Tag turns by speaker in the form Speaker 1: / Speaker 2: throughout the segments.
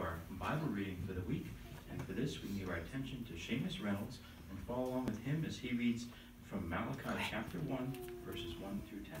Speaker 1: our Bible reading for the week. And for this, we give our attention to Seamus Reynolds and follow along with him as he reads from Malachi chapter 1, verses 1 through 10.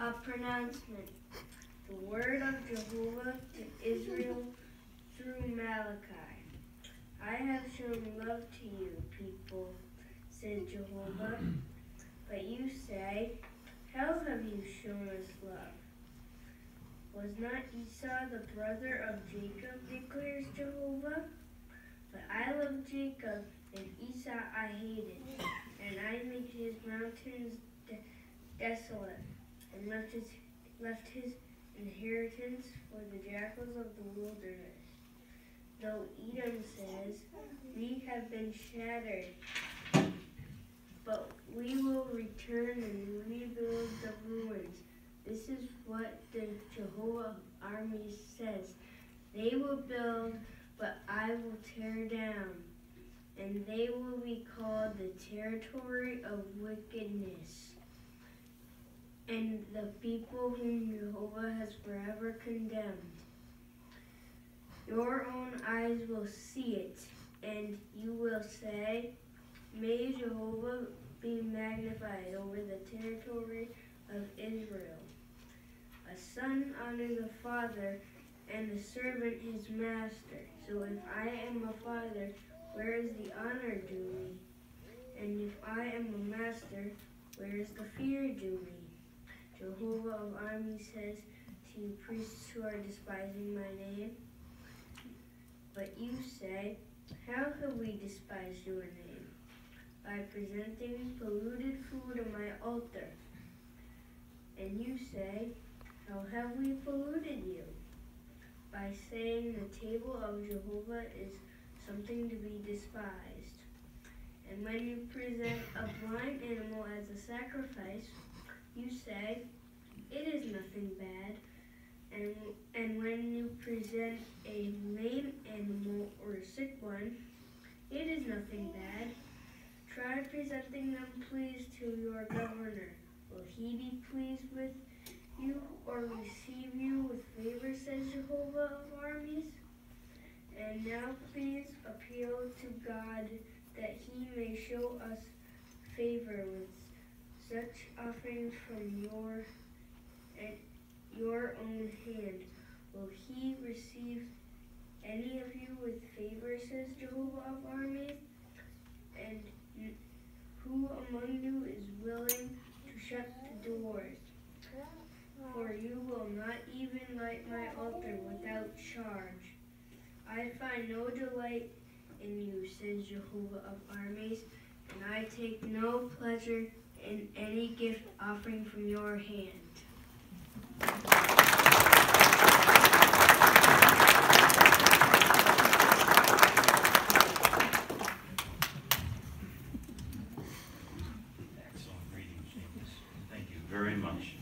Speaker 2: A pronouncement. The word of Jehovah to Israel through Malachi. I have shown love to you, people, said Jehovah. But you say, How have you shown us love? Was not Esau the brother of Jacob, declares Jehovah? But I love Jacob, and Esau I hated, and I made his mountains de- desolate and left his left his inheritance for the jackals of the wilderness. Though Edom says, We have been shattered, but we will return and rebuild the ruins. This is what the Jehovah army says. They will build, but I will tear down, and they will be called the territory of wickedness and the people whom Jehovah has forever condemned. Your own eyes will see it, and you will say, May Jehovah be magnified over the territory of Israel. A son honors a father, and a servant his master. So if I am a father, where is the honor due me? And if I am a master, where is the fear due me? Jehovah of armies says to you priests who are despising my name. But you say, How have we despise your name? By presenting polluted food on my altar. And you say, How have we polluted you? By saying the table of Jehovah is something to be despised. And when you present a blind animal as a sacrifice, you say, it is nothing bad. And, and when you present a lame animal or a sick one, it is nothing bad. Try presenting them pleased to your governor. Will he be pleased with you or receive you with favor, says Jehovah of armies? And now please appeal to God that he may show us favor with such offerings from your and your own hand. Will he receive any of you with favor, says Jehovah of armies? And who among you is willing to shut the doors? For you will not even light my altar without charge. I find no delight in you, says Jehovah of armies, and I take no pleasure and any gift offering from your hand. Thank you very much.